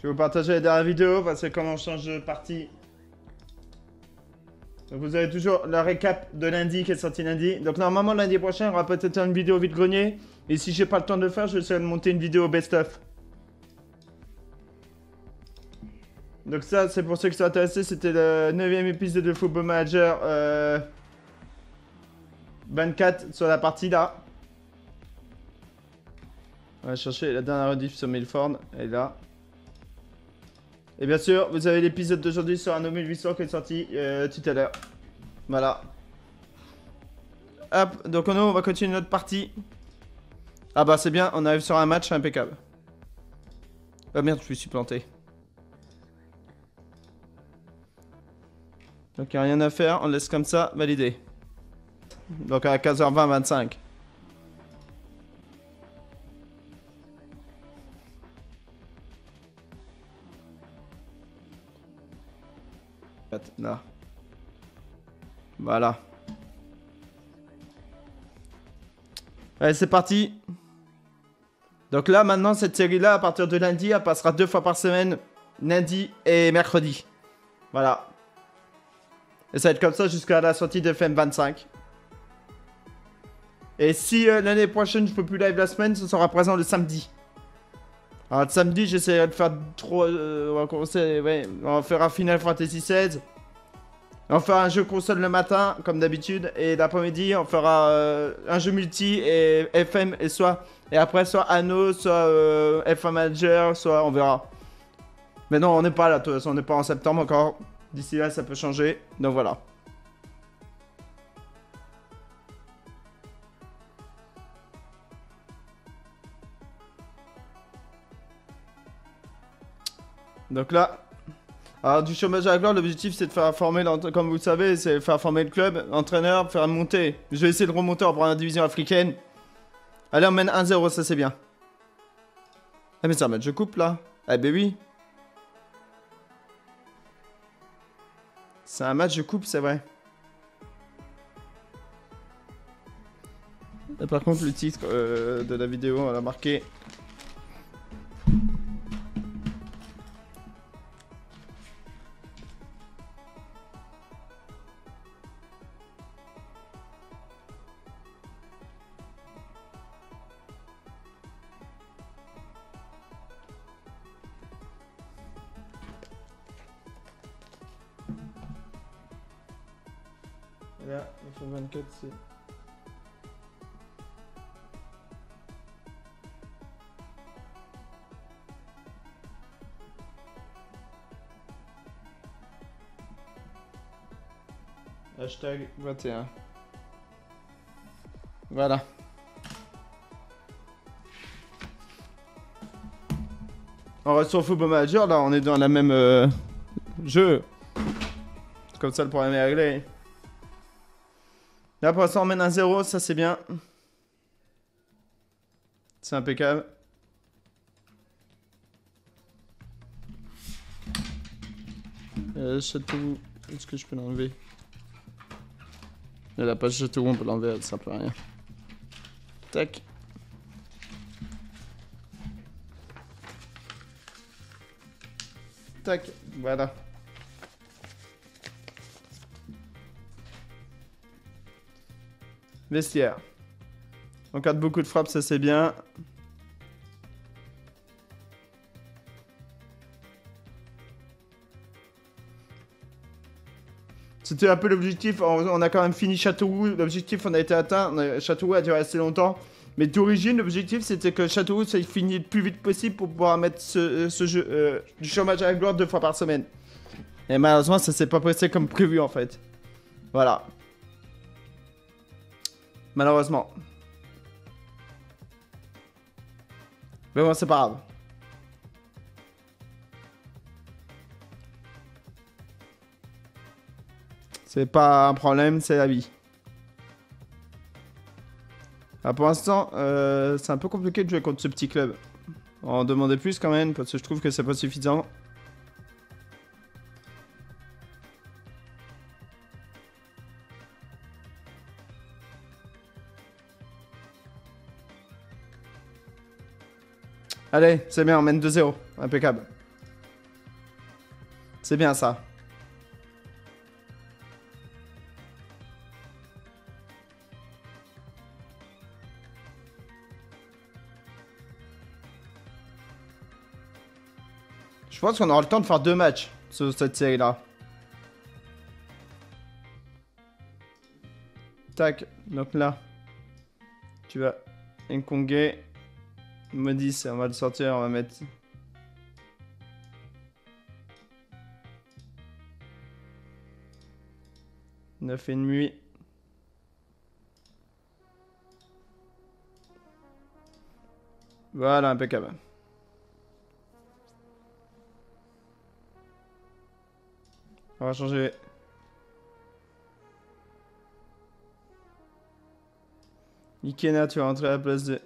Je vais vous partager la dernière vidéo? Parce que comment on change de partie. Donc vous avez toujours la récap de lundi qui est sorti lundi. Donc normalement lundi prochain, il y aura peut-être une vidéo vide grenier. Et si j'ai pas le temps de le faire, je vais essayer de monter une vidéo best-of. Donc ça, c'est pour ceux qui sont intéressés, c'était le 9 épisode de Football Manager euh, 24 sur la partie là. On va chercher la dernière rediff sur Milford, elle est là. Et bien sûr, vous avez l'épisode d'aujourd'hui sur un 1800 qui est sorti euh, tout à l'heure. Voilà. Hop, donc on va continuer notre partie. Ah bah c'est bien, on arrive sur un match impeccable. Ah merde, je me suis planté. Donc il a rien à faire, on laisse comme ça, validé. Donc à 15h20, 25. Là. Voilà. Allez, c'est parti. Donc là, maintenant, cette série-là, à partir de lundi, elle passera deux fois par semaine, lundi et mercredi. Voilà. Et ça va être comme ça jusqu'à la sortie de FM25. Et si euh, l'année prochaine, je peux plus live la semaine, ce sera présent le samedi. Alors samedi, j'essaierai de faire trop... Euh, on va commencer, ouais, on fera Final Fantasy XVI. On fera un jeu console le matin, comme d'habitude, et l'après-midi, on fera euh, un jeu multi et FM et soit... Et après, soit Anno, soit F1 Manager, soit on verra. Mais non, on n'est pas là, toute façon, on n'est pas en septembre encore. D'ici là, ça peut changer. Donc voilà. Donc là, alors du chômage à la gloire, l'objectif c'est de faire former, comme vous le savez, c'est faire former le club, l'entraîneur, faire monter. Je vais essayer de remonter en première division africaine. Allez, on mène 1-0, ça c'est bien. Ah mais ça un je coupe là. Eh ben oui. C'est un match de coupe, c'est vrai. Et par contre, le titre euh, de la vidéo, on l'a marqué. Là, il fait 24, c'est... Hashtag 21. Voilà. On reste sur Football Manager, là on est dans la même euh, jeu. Comme ça le problème est réglé. Là pour l'instant on mène un 0, ça c'est bien. C'est impeccable. Euh, château, est-ce que je peux l'enlever? Il a pas château, on peut l'enlever, ça peut rien. Tac. Tac, voilà. Vestiaire. On garde beaucoup de frappes, ça c'est bien. C'était un peu l'objectif, on a quand même fini Châteauroux, l'objectif on a été atteint, Châteauroux a duré assez longtemps. Mais d'origine, l'objectif c'était que Châteauroux ça finisse le plus vite possible pour pouvoir mettre ce, jeu euh, du chômage à la gloire deux fois par semaine. Et malheureusement ça s'est pas passé comme prévu en fait. Voilà. Malheureusement. Mais bon, c'est pas grave. C'est pas un problème, c'est la vie. Ah, pour l'instant, euh, c'est un peu compliqué de jouer contre ce petit club. On demandait plus quand même, parce que je trouve que c'est pas suffisant. Allez, c'est bien, on mène 2-0. Impeccable. C'est bien ça. Je pense qu'on aura le temps de faire deux matchs sur cette série-là. Tac, donc là, tu vas Nkongé, Modis, on va le sortir, on va mettre... Neuf et demi. Voilà, impeccable. On va changer. Ikena, tu vas rentrer à la place de...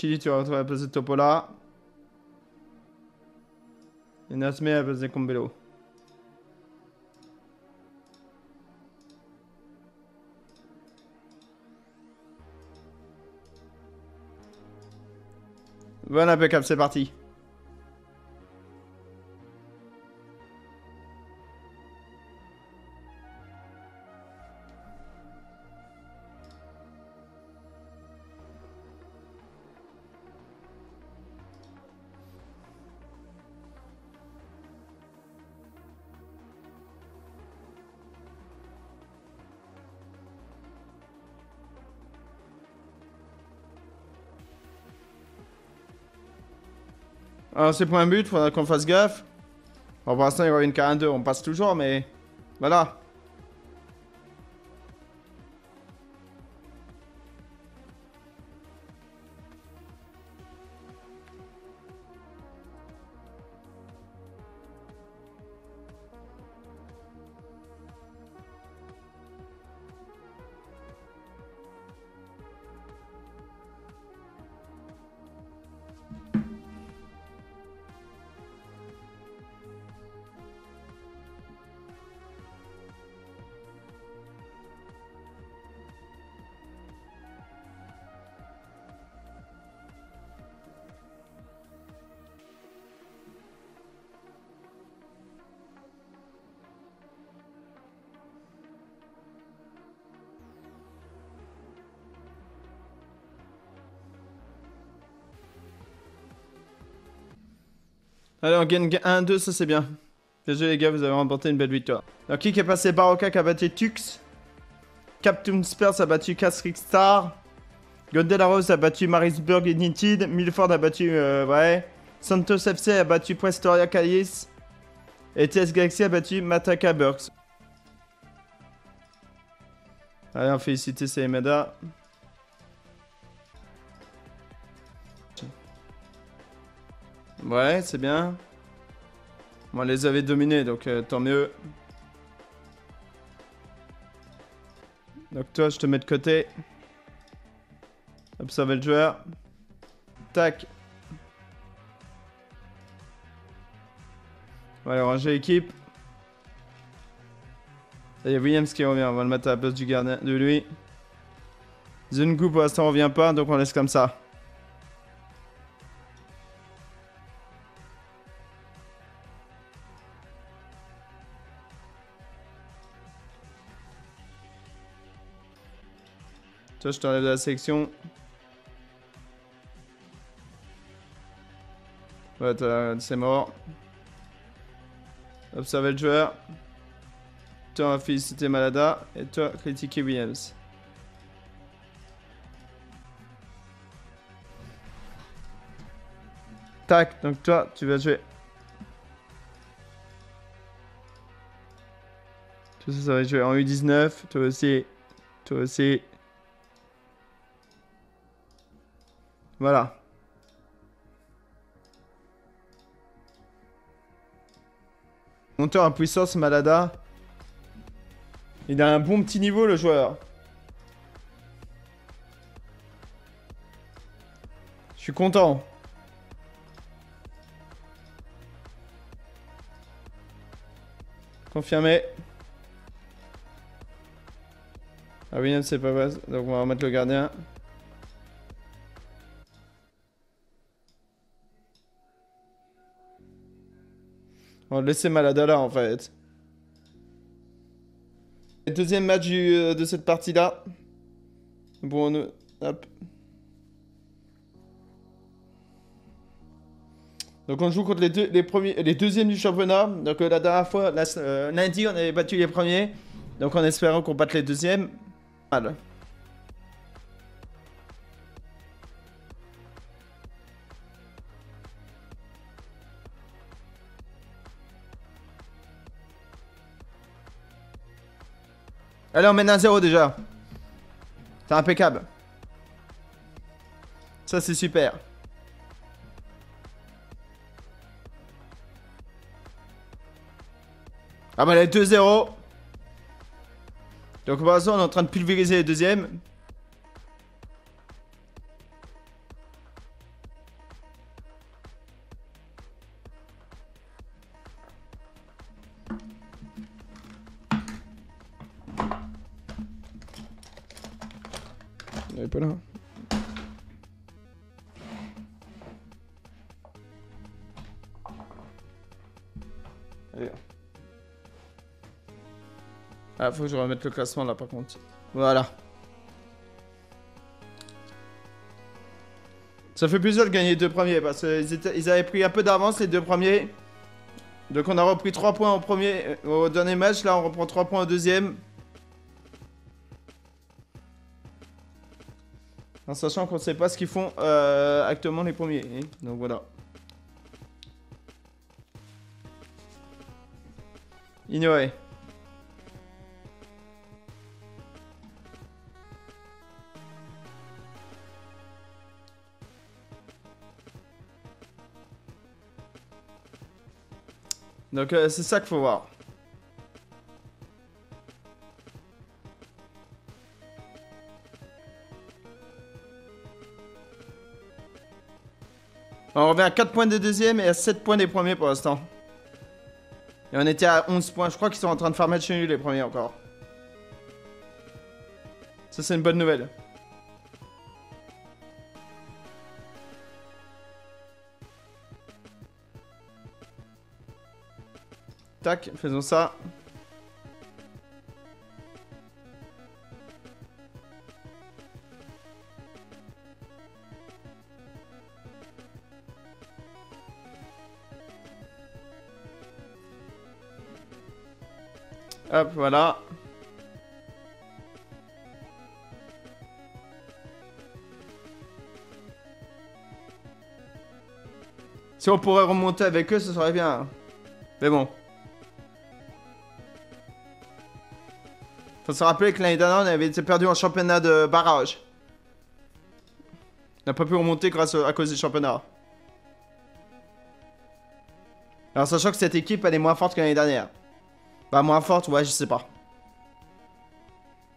Tu vas à la place de Topola. Et Natme à la place de Combelo. Bon impeccable, c'est parti. Alors c'est pour un but, faudra qu'on fasse gaffe. Bon, pour l'instant il y aura une 42, on passe toujours, mais voilà. Allez, on gagne 1-2, ça c'est bien. Désolé les gars, vous avez remporté une belle victoire. Alors, qui est passé Baroka qui a battu Tux? Captain Spurs a battu Castric Star. Gondelaros a battu Marisburg United. Milford a battu, euh, ouais. Santos FC a battu Prestoria Callis. Et TS Galaxy a battu Mataka Burks. Allez, on félicite Saimada. Ouais, c'est bien. On les avait dominés, donc euh, tant mieux. Donc toi, je te mets de côté. Observer le joueur. Tac. On va aller ranger l'équipe. Il y a Williams qui revient, on va le mettre à la place du gardien de lui. Zungu pour l'instant revient pas, donc on laisse comme ça. Je t'enlève de la section. Ouais, c'est mort. Observez le joueur. Toi, on féliciter Malada. Et toi, critiquer Williams. Tac, donc toi, tu vas jouer. Tout ça, ça va jouer en U19. Toi aussi. Toi aussi. Voilà. Monteur à puissance, Malada. Il a un bon petit niveau, le joueur. Je suis content. Confirmé. Ah oui, c'est pas vrai. Donc on va remettre le gardien. On laisser Maladala en fait. Deuxième match euh, de cette partie-là. Bon, on... hop. Donc on joue contre les, deux, les, premiers, les deuxièmes du championnat. Donc euh, la dernière fois, euh, lundi, on avait battu les premiers. Donc en espérant qu'on batte les deuxièmes. Voilà. Allez, on mène 1-0 déjà. C'est impeccable. Ça, c'est super. Ah bah, les 2-0. Donc, pour l'instant, on est en train de pulvériser les deuxièmes. Faut que je remette le classement là par contre. Voilà. Ça fait plaisir de gagner les deux premiers parce qu'ils ils avaient pris un peu d'avance les deux premiers. Donc on a repris 3 points au premier, au dernier match. Là on reprend 3 points au deuxième. En sachant qu'on ne sait pas ce qu'ils font euh, actuellement les premiers. Donc voilà. Ignoré. Donc euh, c'est ça qu'il faut voir. On revient à 4 points des deuxièmes et à 7 points des premiers pour l'instant. Et on était à 11 points. Je crois qu'ils sont en train de faire match nul les premiers encore. Ça, c'est une bonne nouvelle. Tac, faisons ça. Hop, voilà. Si on pourrait remonter avec eux, ce serait bien. Mais bon. Faut se rappeler que l'année dernière, on avait été perdu en championnat de barrage. On n'a pas pu remonter grâce à cause du championnat. Alors sachant que cette équipe, elle est moins forte que l'année dernière. Bah moins forte, ouais, je sais pas.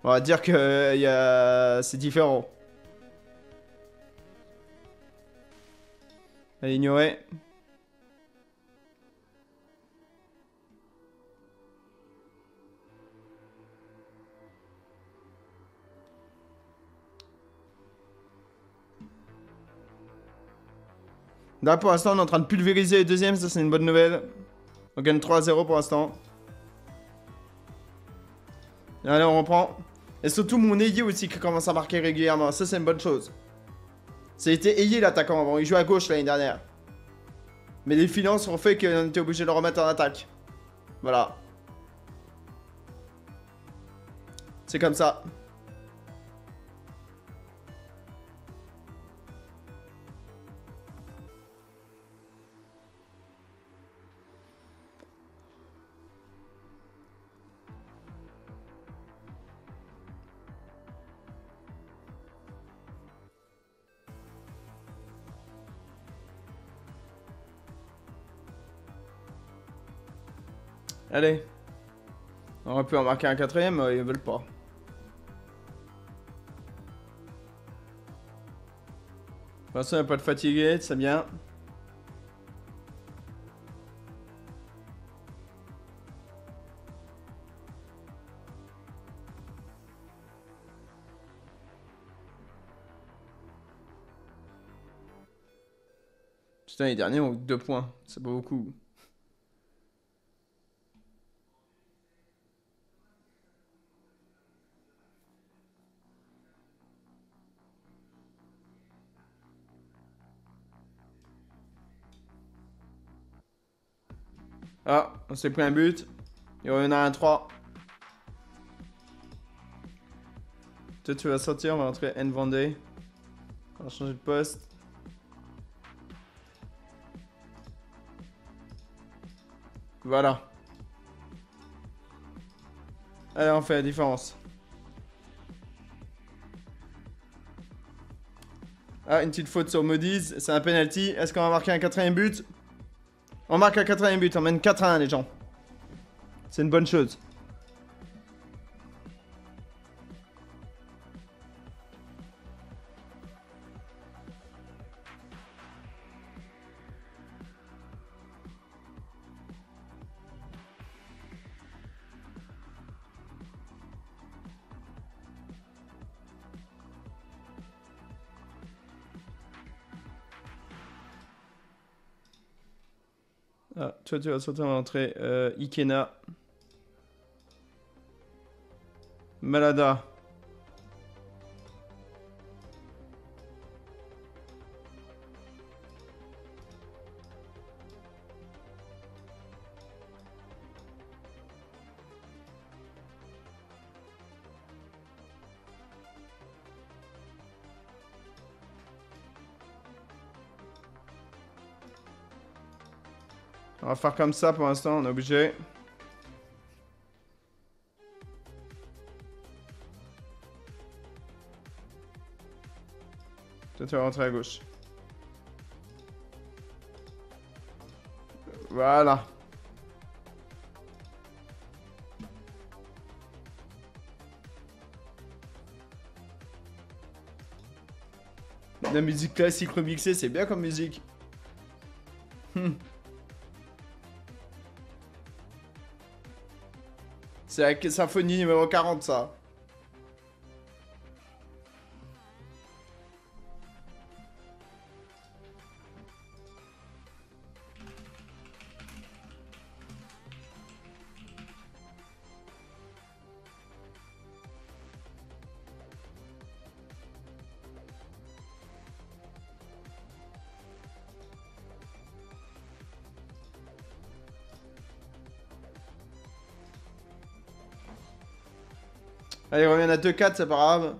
On va dire que euh, c'est différent. À ignorer. Là pour l'instant on est en train de pulvériser les deuxièmes, ça c'est une bonne nouvelle. On gagne 3-0 pour l'instant. Allez, on reprend. Et surtout mon ailier aussi qui commence à marquer régulièrement. Ça, c'est une bonne chose. C'était ailier l'attaquant avant. Il jouait à gauche l'année dernière. Mais les finances ont fait qu'on était obligé de le remettre en attaque. Voilà. C'est comme ça. Allez. On aurait pu en marquer un quatrième, mais ils veulent pas. De toute façon, il n'y a pas de fatigué, c'est bien. Putain, les derniers ont deux points. C'est pas beaucoup. Ah, on s'est pris un but. Et on en a un 3. Toi, tu vas sortir, on va rentrer N Vendée. On va changer de poste. Voilà. Allez, on fait la différence. Ah, une petite faute sur Modiz. C'est un penalty. Est-ce qu'on va marquer un quatrième but? On marque un quatrième but. On mène 4 à 1, les gens. C'est une bonne chose. Toi tu vas sauter en entrée. Euh, Ikena. Malada. On va faire comme ça pour l'instant, on est obligé. Toi, tu vas rentrer à gauche. Voilà. La musique classique remixée, c'est bien comme musique. Hmm. C'est la symphonie numéro 40, ça. Allez, on revient à 2-4, c'est pas grave.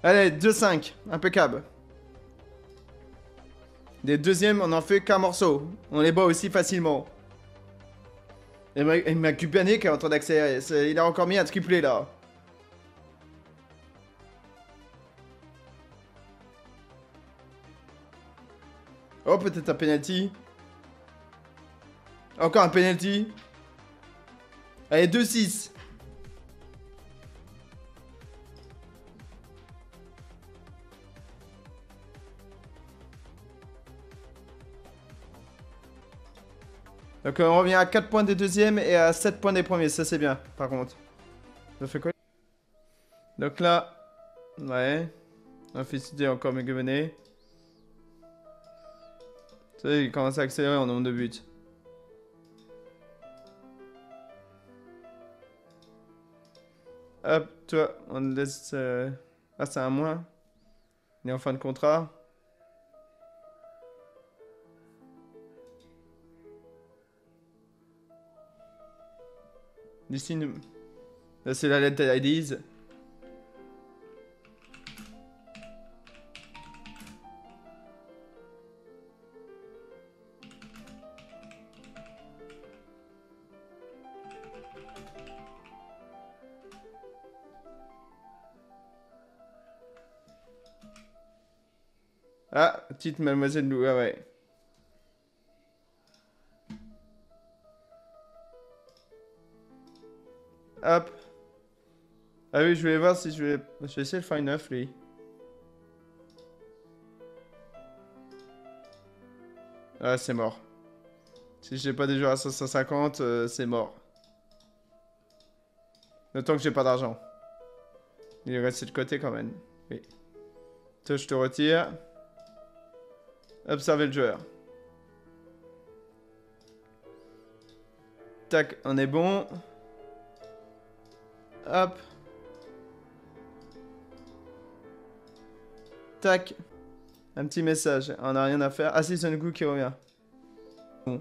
Allez, 2-5, impeccable. Des deuxièmes, on en fait qu'un morceau. On les bat aussi facilement. Et m'a qui est en train d'accélérer. Il a encore mis un triplé là. Oh, peut-être un penalty. Encore un penalty. Allez, 2-6. Donc on revient à 4 points des deuxièmes et à 7 points des premiers. Ça c'est bien, par contre. Ça fait quoi? Donc là, ouais. On fait encore Megavené. Tu sais, il commence à accélérer en nombre de buts. Hop, toi, on laisse... Euh... Ah, c'est un moins. On est en fin de contrat. Ici, nous... Là, c'est la lettre d'IDs. Ah, petite mademoiselle Lou, ah ouais. Hop. Ah oui, je voulais voir si je vais... Je vais essayer de faire une 9, lui. Ah, c'est mort. Si j'ai pas des joueurs à 550, euh, c'est mort. D'autant que j'ai pas d'argent. Il est resté de côté quand même. Oui. Toi, je te retire. Observez le joueur. Tac, on est bon. Hop. Tac. Un petit message. On n'a rien à faire. Ah si, Son Goku qui revient. Bon.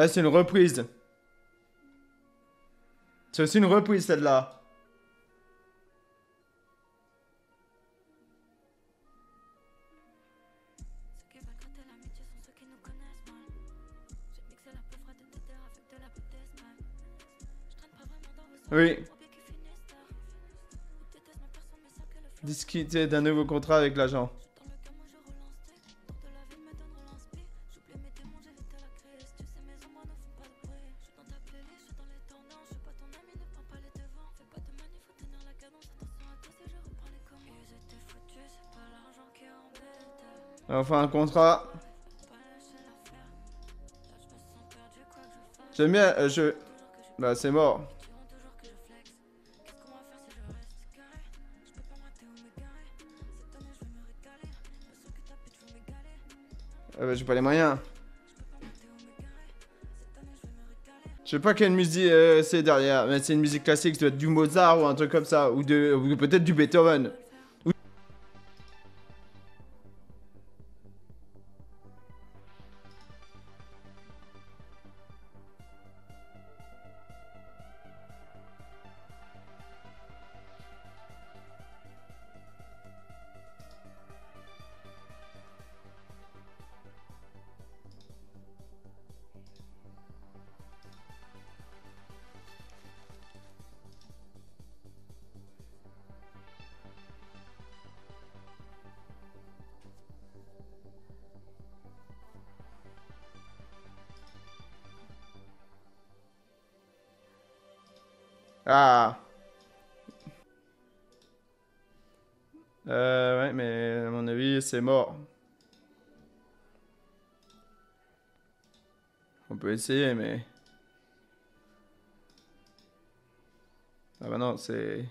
Ah, c'est une reprise. C'est aussi une reprise celle-là. Oui. Discuter d'un nouveau contrat avec l'agent. Enfin, un contrat. J'aime bien, euh, je... Bah, c'est mort. Ah bah, j'ai pas les moyens. Je sais pas quelle musique euh, c'est derrière, mais c'est une musique classique, ça doit être du Mozart ou un truc comme ça, ou, de, ou peut-être du Beethoven. Ah. Euh, ouais, mais à mon avis, c'est mort. On peut essayer, mais... Ah bah non, c'est...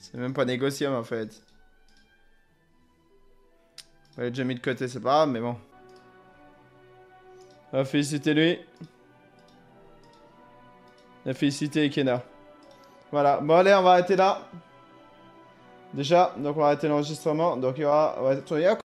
C'est même pas négociable, en fait. On l'a déjà mis de côté, c'est pas grave, mais bon. On va féliciter lui. La félicité. Voilà. Bon, allez, on va arrêter là. Déjà, donc on va arrêter l'enregistrement. Donc il y aura...